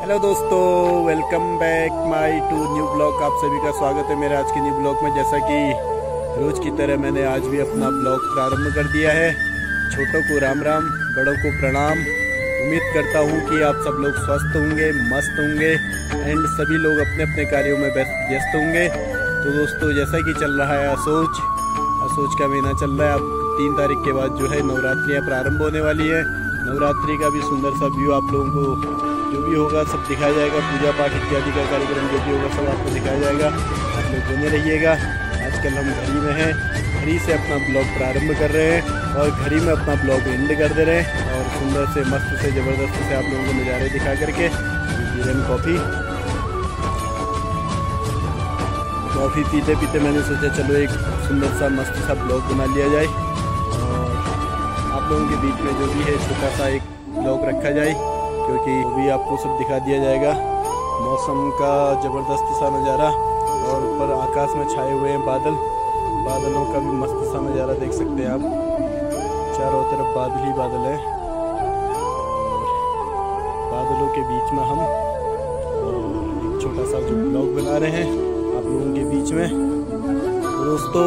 Hello दोस्तों. Welcome back my to new blog आप सभी का स्वागत है मेरे आज के न्यू ब्लॉग में. जैसा कि रोज की तरह मैंने आज भी अपना ब्लॉग प्रारंभ कर दिया है. छोटों को राम राम, बड़ों को प्रणाम. उम्मीद करता हूँ कि आप सब लोग स्वस्थ होंगे, मस्त होंगे एंड सभी लोग अपने अपने कार्यों में व्यस्त होंगे. तो दोस्तों, जैसा कि चल रहा है असोच असोच का महीना चल रहा है. अब तीन तारीख के बाद जो है नवरात्रियाँ प्रारंभ होने वाली है. नवरात्रि का भी सुंदर सा व्यू आप लोगों को जो भी होगा सब दिखाया जाएगा, पूजा पाठ इत्यादि का कार्यक्रम जो भी होगा सब आपको दिखाया जाएगा। आप लोग बने रहिएगा। आजकल हम घड़ी में हैं। घड़ी से अपना ब्लॉग प्रारंभ कर रहे हैं और घड़ी में अपना ब्लॉग एंड कर दे रहे हैं और सुंदर से, मस्त से, ज़बरदस्त से आप लोगों को नज़ारे दिखा करके जीरन कॉफ़ी। कॉफ़ी पीते पीते मैंने सोचा चलो एक सुंदर सा, मस्त सा ब्लॉग बना लिया जाए और आप लोगों के बीच में जो भी है, छोटा सा एक ब्लॉग रखा जाए। क्योंकि भी आपको सब दिखा दिया जाएगा। मौसम का ज़बरदस्त सा नज़ारा और ऊपर आकाश में छाए हुए हैं बादल। बादलों का भी मस्त सा नज़ारा देख सकते हैं आप। चारों तरफ़ बादल ही बादल है। बादलों के बीच में हम एक छोटा सा जो ब्लॉग बना रहे हैं, आप लोगों के बीच में। तो दोस्तों,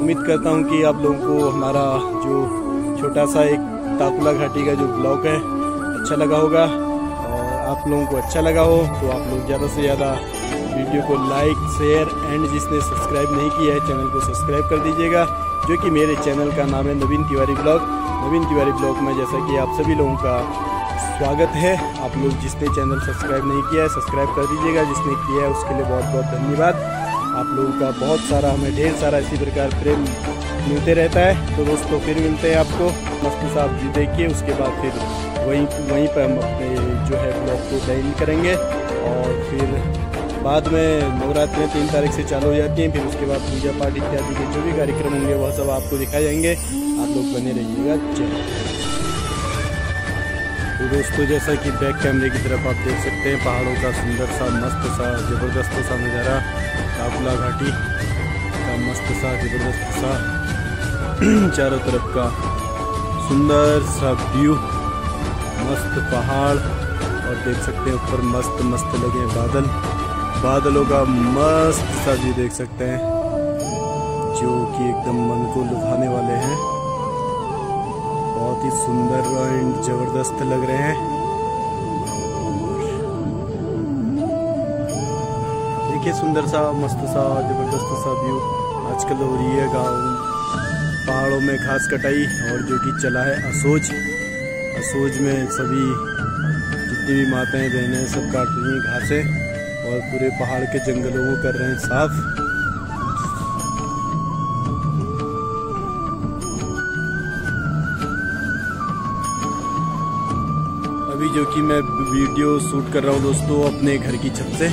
उम्मीद करता हूँ कि आप लोगों को हमारा जो छोटा सा एक ताकुला घाटी का जो ब्लॉग है अच्छा लगा होगा। और आप लोगों को अच्छा लगा हो तो आप लोग ज़्यादा से ज़्यादा वीडियो को लाइक शेयर एंड जिसने सब्सक्राइब नहीं किया है चैनल को सब्सक्राइब कर दीजिएगा, जो कि मेरे चैनल का नाम है नवीन तिवारी ब्लॉग। नवीन तिवारी ब्लॉग में जैसा कि आप सभी लोगों का स्वागत है। आप लोग जिसने चैनल सब्सक्राइब नहीं किया है सब्सक्राइब कर दीजिएगा। जिसने किया है, उसके लिए बहुत बहुत धन्यवाद। आप लोगों का बहुत सारा, हमें ढेर सारा इसी प्रकार प्रेम मिलते रहता है। तो दोस्तों, फिर मिलते हैं आपको। मस्त साहब जी देखिए, उसके बाद फिर वहीं वहीं पर हम अपने जो है ब्लॉग को डाइन करेंगे और फिर बाद में नवरात्रियाँ तीन तारीख से चालू हो जाती हैं, फिर उसके बाद पूजा पाठ इत्यादि के जो भी कार्यक्रम होंगे, वह सब आपको दिखाए जाएँगे। आप लोग बने रहिएगा। चलो तो दोस्तों, जैसा कि बैक कैमरे की तरफ़ आप देख सकते हैं, पहाड़ों का सुंदर सा, मस्त सा, ज़बरदस्त सा नज़ारा काबुला घाटी का मस्त सा, ज़बरदस्त सा, चारों तरफ़ का सुंदर सा व्यू मस्त पहाड़ और देख सकते हैं ऊपर मस्त मस्त लगे हैं बादल। बादलों का मस्त सा व्यू देख सकते हैं, जो कि एकदम मन को लुभाने वाले हैं। बहुत ही सुंदर एंड ज़बरदस्त लग रहे हैं। देखिए सुंदर सा, मस्त सा, ज़बरदस्त सा व्यू आजकल हो रही है गाँव, पहाड़ों में घास कटाई और जो कि चला है असोज। सोच में सभी जितनी भी माताएँ, बहनें सब काट रही हैं घासें और पूरे पहाड़ के जंगलों को कर रहे हैं साफ़। अभी जो कि मैं वीडियो शूट कर रहा हूँ दोस्तों, अपने घर की छत से।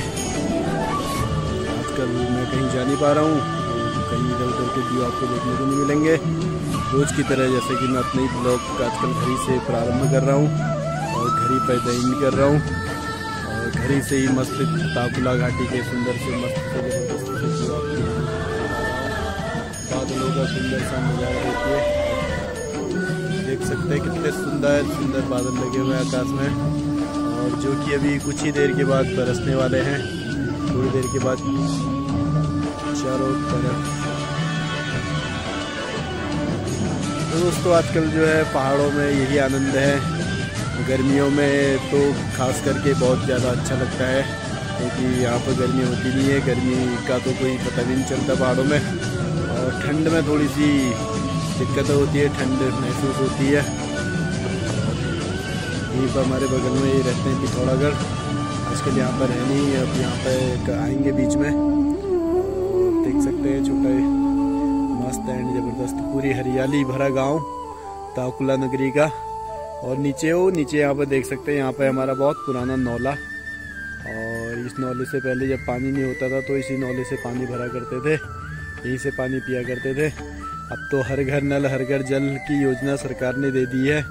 आजकल मैं कहीं जा नहीं पा रहा हूँ। के व्यू आपको देखने को मिलेंगे। रोज़ की तरह जैसे कि मैं अपने ही ब्लॉग आजकल घड़ी से प्रारंभ कर रहा हूँ और घड़ी पर दैन कर रहा हूँ। और घड़ी से ही मस्त ताकुला घाटी के सुंदर से मस्त से बादलों का सुंदर सा नज़ारा देखिए। देख सकते हैं कितने सुंदर सुंदर बादल लगे हुए हैं आकाश में। और जो कि अभी कुछ ही देर के बाद बरसने वाले हैं। थोड़ी देर के बाद चारों तरफ़ तो दोस्तों, आजकल जो है पहाड़ों में यही आनंद है। गर्मियों में तो खास करके बहुत ज़्यादा अच्छा लगता है, क्योंकि तो यहाँ पर गर्मी होती नहीं है। गर्मी का तो कोई पता भी नहीं चलता पहाड़ों में। और ठंड में थोड़ी सी दिक्कत होती है, ठंड महसूस होती है। यहीं पर हमारे बगल में ये रहते हैं पिथौरागढ़। आजकल यहाँ पर है नहीं, अब यहाँ पर आएँगे बीच में। देख सकते हैं छोटा मस्त एंड ज़बरदस्त पूरी हरियाली भरा गाँव, ताकुला नगरी का। और नीचे हो नीचे यहाँ पर देख सकते हैं, यहाँ पर हमारा बहुत पुराना नौला। और इस नौले से पहले जब पानी नहीं होता था तो इसी नौले से पानी भरा करते थे, यहीं से पानी पिया करते थे। अब तो हर घर नल, हर घर जल की योजना सरकार ने दे दी है।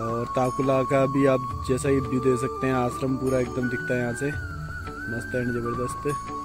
और ताकुला का भी आप जैसा ही व्यू दे सकते हैं, आश्रम पूरा एकदम दिखता है यहाँ से। मस्त एंड ज़बरदस्त।